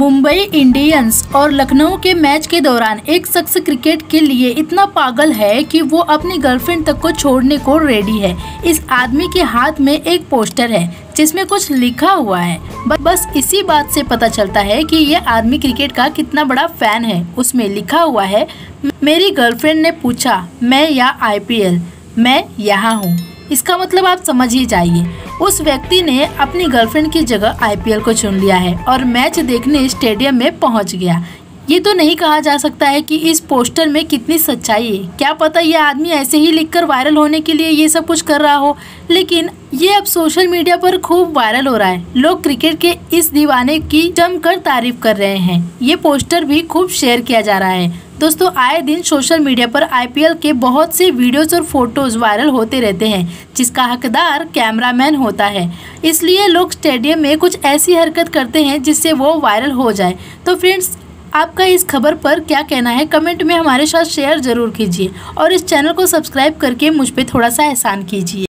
Mumbai Indians और लखनऊ के match के दौरान एक शख्स क्रिकेट के लिए इतना पागल है कि वो अपनी गर्लफ्रेंड तक को छोड़ने को रेडी है। इस आदमी के हाथ में एक पोस्टर है, जिसमें कुछ लिखा हुआ है। बस इसी बात से पता चलता है कि ये आदमी क्रिकेट का कितना बड़ा फ़ैन है। उसमें लिखा हुआ है, मेरी गर्लफ्रेंड ने पूछा, मैं या आईपीएल मैं यहाँ हूँ। इसका मतलब आप समझ ही जाइए। उस व्यक्ति ने अपनी गर्लफ्रेंड की जगह आईपीएल को चुन लिया है और मैच देखने स्टेडियम में पहुँच गया। ये तो नहीं कहा जा सकता है कि इस पोस्टर में कितनी सच्चाई है। क्या पता ये आदमी ऐसे ही लिखकर वायरल होने के लिए ये सब कुछ कर रहा हो। लेकिन ये अब सोशल मीडिया पर खूब वायरल हो रहा है। लोग क्रिकेट के इस दीवाने की जमकर तारीफ़ कर रहे हैं। ये पोस्टर भी खूब शेयर किया जा रहा है। दोस्तों, आए दिन सोशल मीडिया पर आईपीएल के बहुत से वीडियोस और फ़ोटोज़ वायरल होते रहते हैं, जिसका हकदार कैमरामैन होता है। इसलिए लोग स्टेडियम में कुछ ऐसी हरकत करते हैं जिससे वो वायरल हो जाए। तो फ्रेंड्स आपका इस खबर पर क्या कहना है? कमेंट में हमारे साथ शेयर ज़रूर कीजिए और इस चैनल को सब्सक्राइब करके मुझ पर थोड़ा सा एहसान कीजिए।